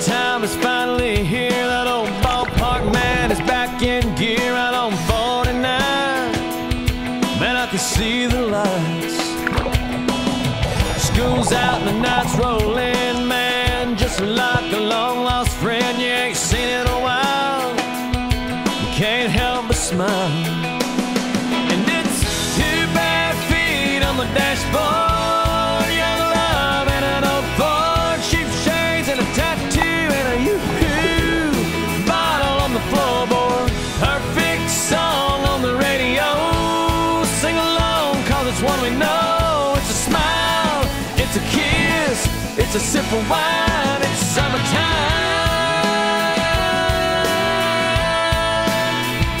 time is finally here. That old ballpark man is back in gear out on 49. Man, I can see the lights. School's out and the night's rolling, it's one we know. It's a smile. It's a kiss. It's a sip of wine. It's summertime.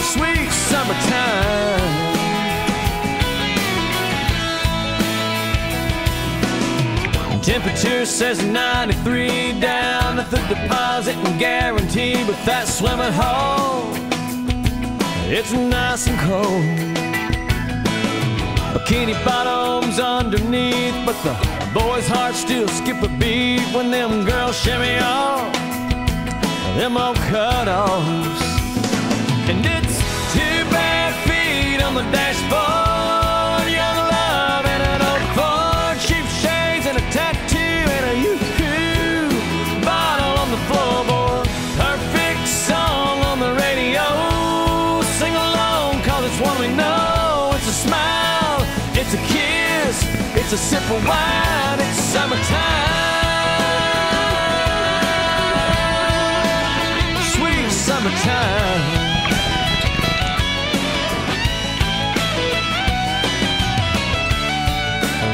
Sweet summertime. Temperature says 93 down at the deposit and guarantee, but that swimming hole, it's nice and cold. Bikini bottoms underneath, but the boys' hearts still skip a beat when them girls shimmy off them old cutoffs. And it's two bare feet on the dashboard, a sip of wine, it's summertime. Sweet summertime.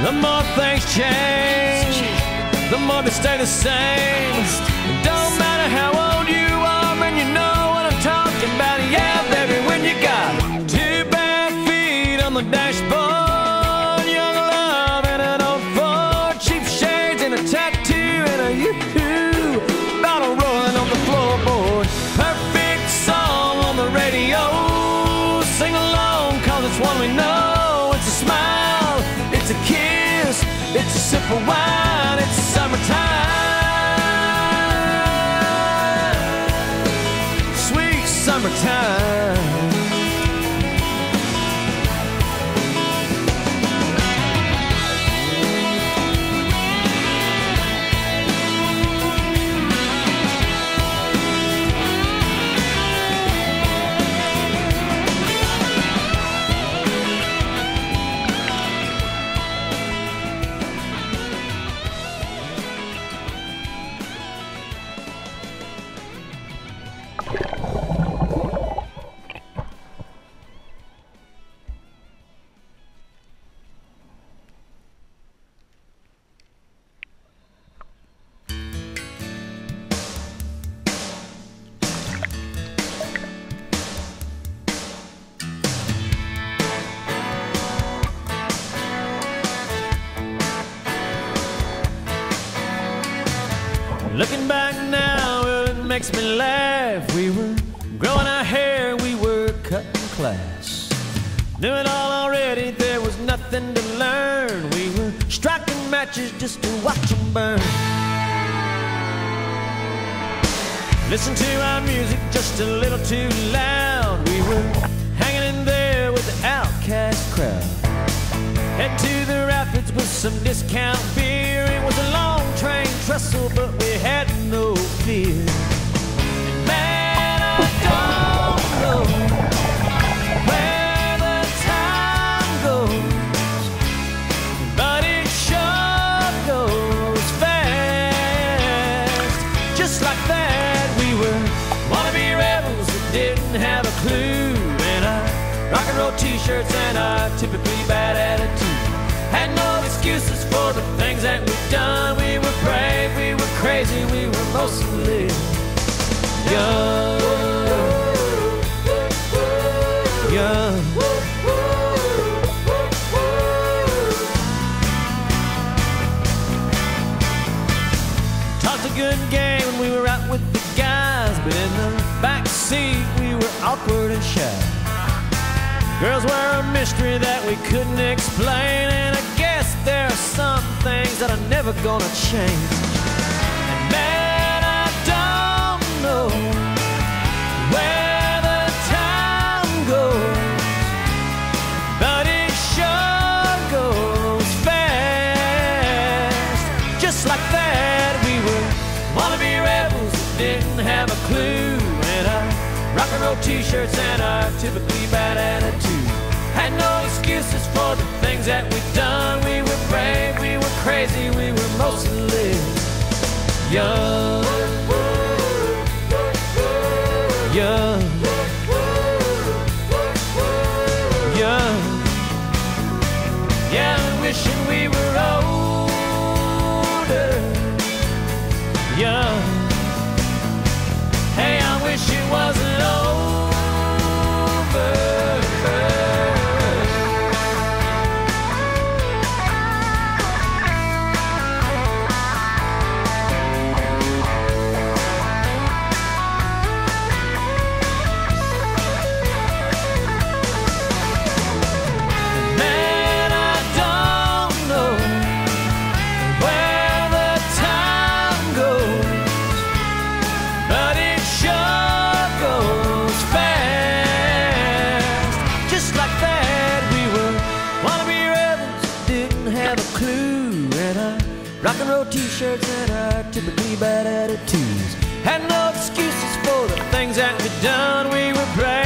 The more things change, the more they stay the same. Don't matter how old you are, and you know what I'm talking about. Yeah, baby, when you got two bare feet on the dashboard, one we know. It's a smile, it's a kiss, it's a sip of wine, it's summertime. Sweet summertime. Looking back now, well, it makes me laugh. We were growing our hair, we were cutting class. Knew it all already, there was nothing to learn. We were striking matches just to watch them burn. Listen to our music just a little too loud. We were hanging in there with the outcast crowd. Head to the rapids with some discount beer. But we had no fear. And man, I don't know where the time goes, but it sure goes fast. Just like that, we were rebels that didn't have a clue. And rock and roll t-shirts and our typically bad attitude. Had no excuses for the we were mostly young. Young. Talked a good game when we were out with the guys, but in the back seat we were awkward and shy. Girls were a mystery that we couldn't explain, and I guess there are some things that are never gonna change. Roll t-shirts and our typically bad attitude. Had no excuses for the things that we'd done. We were brave, we were crazy, we were mostly young. Young. Young. Yeah, wishing we were older. Young. Hey, I wish it wasn't rock and roll t-shirts and our typically bad attitudes had no excuses for the things that we'd done. We were brave.